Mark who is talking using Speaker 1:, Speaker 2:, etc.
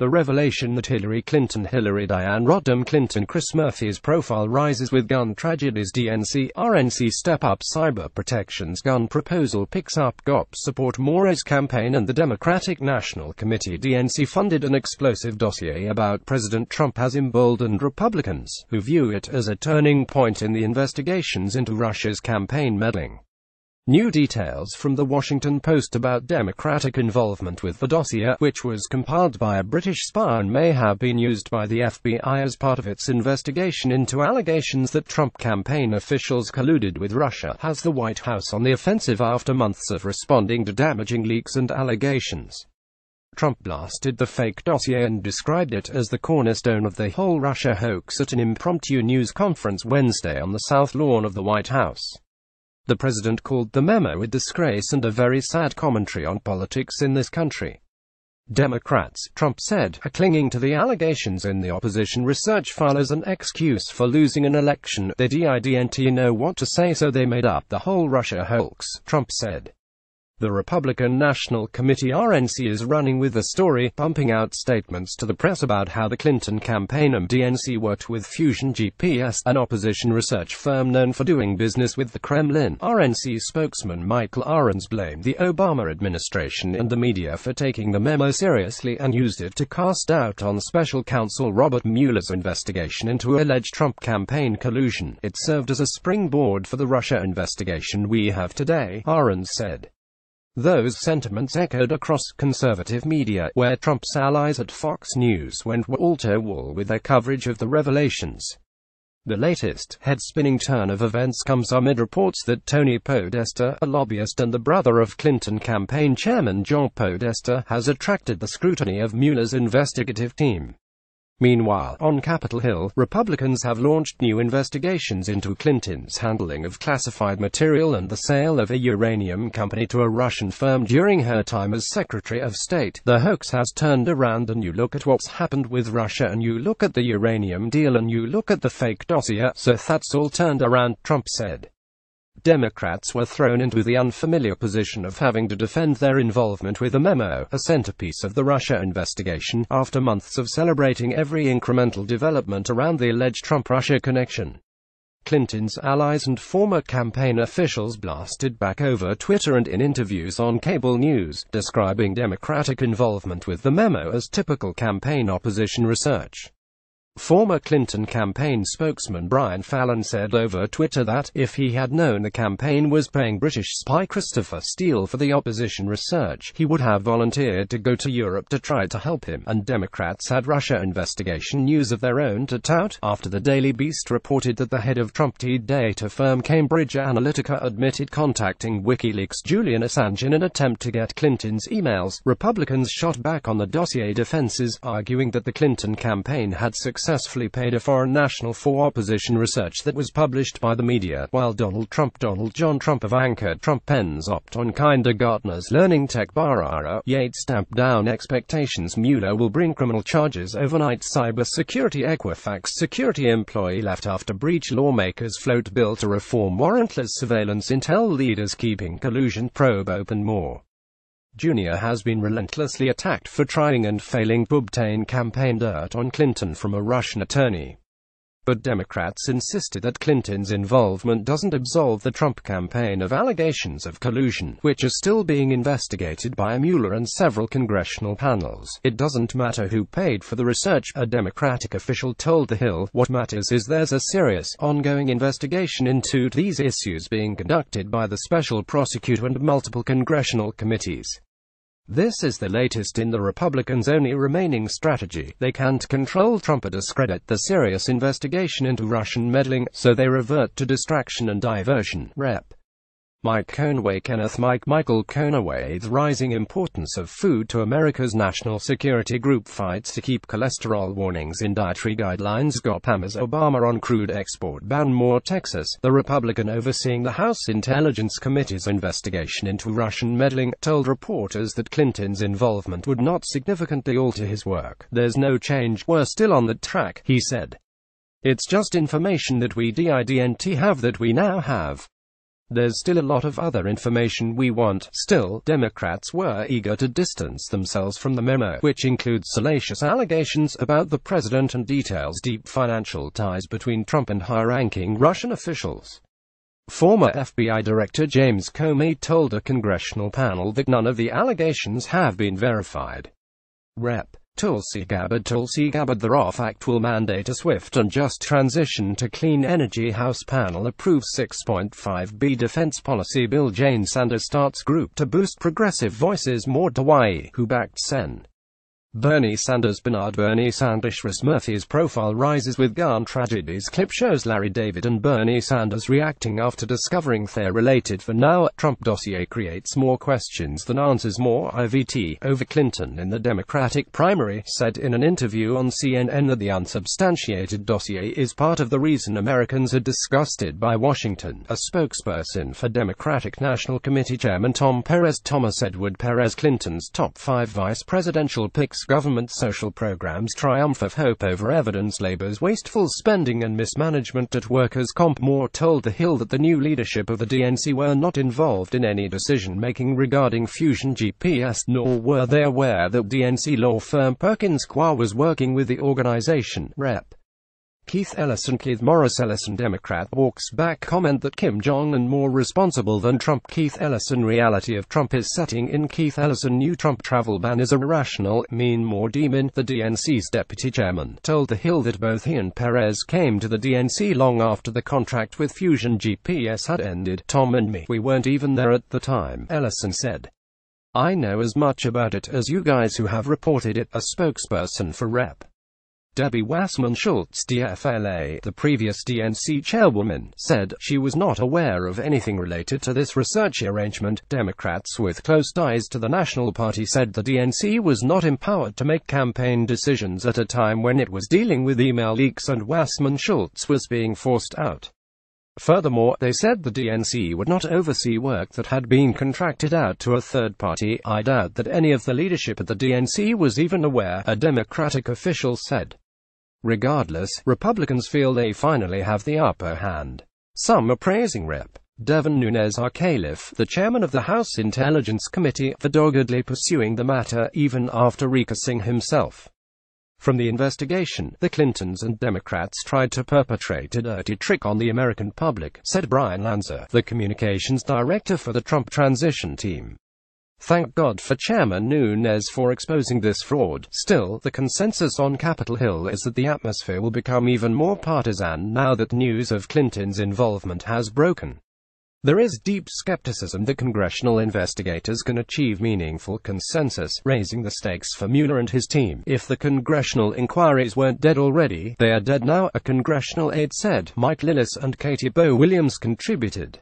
Speaker 1: The revelation that Hillary Clinton, Hillary Diane Rodham Clinton, Chris Murphy's profile rises with gun tragedies DNC, RNC step up cyber protections gun proposal picks up GOP support Moraes campaign and the Democratic National Committee DNC funded an explosive dossier about President Trump has emboldened Republicans, who view it as a turning point in the investigations into Russia's campaign meddling. New details from the Washington Post about Democratic involvement with the dossier, which was compiled by a British spy and may have been used by the FBI as part of its investigation into allegations that Trump campaign officials colluded with Russia, has the White House on the offensive after months of responding to damaging leaks and allegations. Trump blasted the fake dossier and described it as the cornerstone of the whole Russia hoax at an impromptu news conference Wednesday on the South Lawn of the White House. The president called the memo a disgrace and a very sad commentary on politics in this country. Democrats, Trump said, are clinging to the allegations in the opposition research file as an excuse for losing an election. They didn't know what to say so they made up the whole Russia hoax, Trump said. The Republican National Committee RNC is running with the story, pumping out statements to the press about how the Clinton campaign and DNC worked with Fusion GPS, an opposition research firm known for doing business with the Kremlin. RNC spokesman Michael Ahrens blamed the Obama administration and the media for taking the memo seriously and used it to cast doubt on special counsel Robert Mueller's investigation into alleged Trump campaign collusion. It served as a springboard for the Russia investigation we have today, Ahrens said. Those sentiments echoed across conservative media, where Trump's allies at Fox News went wall-to-wall with their coverage of the revelations. The latest, head-spinning turn of events comes amid reports that Tony Podesta, a lobbyist and the brother of Clinton campaign chairman John Podesta, has attracted the scrutiny of Mueller's investigative team. Meanwhile, on Capitol Hill, Republicans have launched new investigations into Clinton's handling of classified material and the sale of a uranium company to a Russian firm during her time as Secretary of State. The hoax has turned around and you look at what's happened with Russia and you look at the uranium deal and you look at the fake dossier, so that's all turned around, Trump said. Democrats were thrown into the unfamiliar position of having to defend their involvement with the memo, a centerpiece of the Russia investigation, after months of celebrating every incremental development around the alleged Trump-Russia connection. Clinton's allies and former campaign officials blasted back over Twitter and in interviews on cable news, describing Democratic involvement with the memo as typical campaign opposition research. Former Clinton campaign spokesman Brian Fallon said over Twitter that, if he had known the campaign was paying British spy Christopher Steele for the opposition research, he would have volunteered to go to Europe to try to help him, and Democrats had Russia investigation news of their own to tout, after the Daily Beast reported that the head of Trump data firm Cambridge Analytica admitted contacting WikiLeaks Julian Assange in an attempt to get Clinton's emails. Republicans shot back on the dossier defenses, arguing that the Clinton campaign had success successfully paid a foreign national for opposition research that was published by the media, while Donald Trump Donald John Trump Ivanka Trump pens opt on kindergartners learning tech Bharara, Yates stamped down expectations Mueller will bring criminal charges overnight cyber security Equifax security employee left after breach lawmakers float bill to reform warrantless surveillance intel leaders keeping collusion probe open more. Jr. has been relentlessly attacked for trying and failing to obtain campaign dirt on Clinton from a Russian attorney. But Democrats insisted that Clinton's involvement doesn't absolve the Trump campaign of allegations of collusion, which are still being investigated by Mueller and several congressional panels. It doesn't matter who paid for the research, a Democratic official told The Hill. What matters is there's a serious, ongoing investigation into these issues being conducted by the special prosecutor and multiple congressional committees. This is the latest in the Republicans' only remaining strategy. They can't control Trump or discredit the serious investigation into Russian meddling, so they revert to distraction and diversion. Rep. Mike Conaway Kenneth Mike Michael Conaway The rising importance of food to America's national security group fights to keep cholesterol warnings in dietary guidelines GOP hammers Obama on crude export ban more Texas, the Republican overseeing the House Intelligence Committee's investigation into Russian meddling, told reporters that Clinton's involvement would not significantly alter his work. There's no change, we're still on the track, he said. It's just information that we didn't have that we now have. There's still a lot of other information we want. Still, Democrats were eager to distance themselves from the memo, which includes salacious allegations about the president and details deep financial ties between Trump and high-ranking Russian officials. Former FBI Director James Comey told a congressional panel that none of the allegations have been verified. Rep. Tulsi Gabbard. Tulsi Gabbard The ROFF Act will mandate a swift and just transition to clean energy. House panel approves 6.5b Defense Policy. Bill Jane Sanders starts group to boost progressive voices. More Hawaii, who backed Sen. Bernie Sanders Bernard Bernie Sanders Murphy's profile rises with gun tragedies. Clip shows Larry David and Bernie Sanders reacting after discovering they're related. For now Trump dossier creates more questions than answers. More IVT over Clinton in the Democratic primary said in an interview on CNN that the unsubstantiated dossier is part of the reason Americans are disgusted by Washington. A spokesperson for Democratic National Committee Chairman Tom Perez Thomas Edward Perez Clinton's top five vice presidential picks government social programs triumph of hope over evidence labor's wasteful spending and mismanagement at workers' comp. Moore told The Hill that the new leadership of the DNC were not involved in any decision-making regarding Fusion GPS nor were they aware that DNC law firm Perkins Coie was working with the organization. Rep. Keith Ellison Keith Maurice Ellison Democrat walks back comment that Kim Jong-un more responsible than Trump Keith Ellison reality of Trump is setting in Keith Ellison new Trump travel ban is irrational, mean more demon, the DNC's deputy chairman, told The Hill that both he and Perez came to the DNC long after the contract with Fusion GPS had ended. Tom and me, we weren't even there at the time, Ellison said. I know as much about it as you guys who have reported it, a spokesperson for Rep. Debbie Wasserman Schultz DFLA, the previous DNC chairwoman, said she was not aware of anything related to this research arrangement. Democrats with close ties to the National Party said the DNC was not empowered to make campaign decisions at a time when it was dealing with email leaks and Wasserman Schultz was being forced out. Furthermore, they said the DNC would not oversee work that had been contracted out to a third party. I doubt that any of the leadership at the DNC was even aware, a Democratic official said. Regardless, Republicans feel they finally have the upper hand. Some are praising Rep. Devin Nunes Arcalif, the chairman of the House Intelligence Committee, for doggedly pursuing the matter, even after recusing himself. From the investigation, the Clintons and Democrats tried to perpetrate a dirty trick on the American public, said Bryan Lanza, the communications director for the Trump transition team. Thank God for Chairman Nunes for exposing this fraud. Still, the consensus on Capitol Hill is that the atmosphere will become even more partisan now that news of Clinton's involvement has broken. There is deep skepticism that congressional investigators can achieve meaningful consensus, raising the stakes for Mueller and his team. If the congressional inquiries weren't dead already, they are dead now, a congressional aide said. Mike Lillis and Katie Bo Williams contributed.